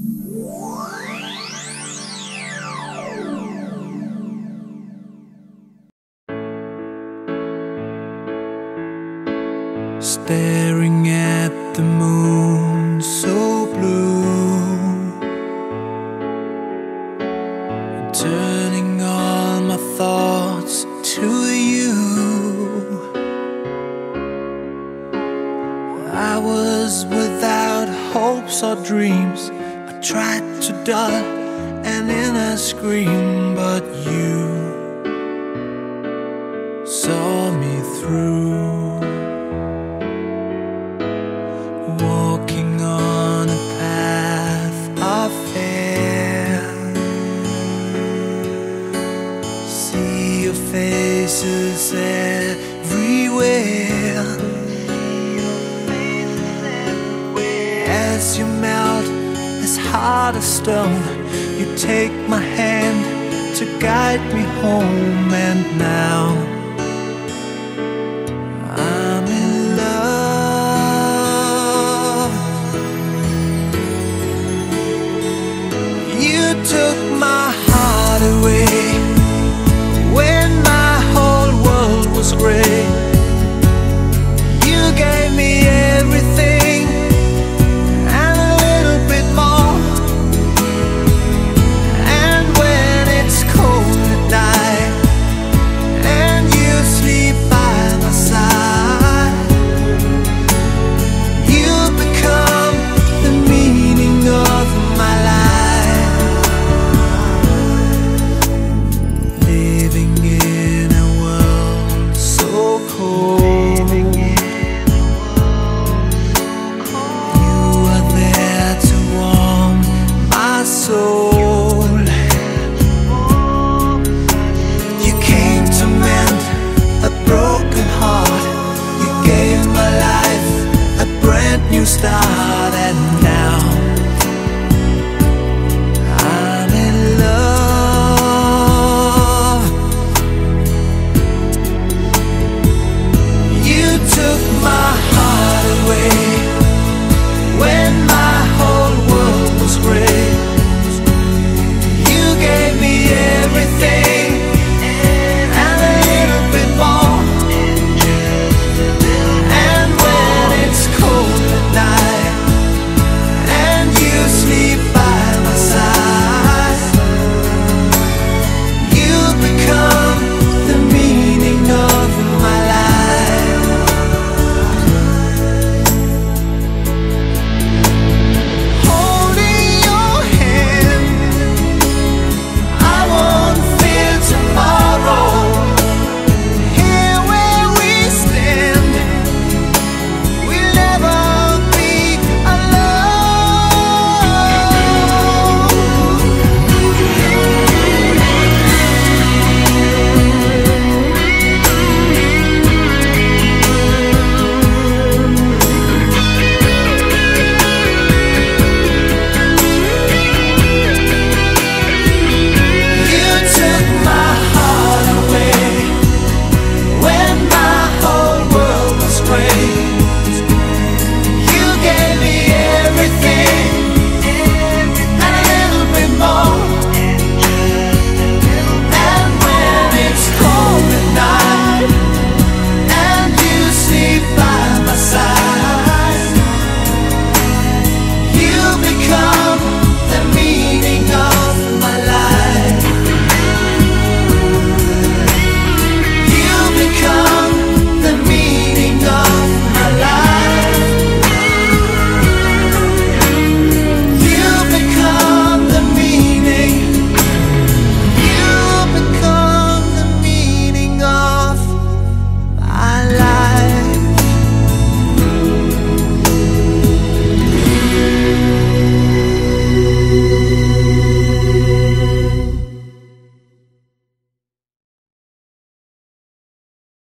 Staring at the moon so blue. Turning all my thoughts to you. I was without hopes or dreams tried to dull an inner scream But you saw me through. Walking on a path of fear. See your faces everywhere. As you melt heart of stone. You take my hand to guide me home, and now I'm in love. You took my heart away. You are there to warm my soul. You came to mend a broken heart. You gave my life a brand new start.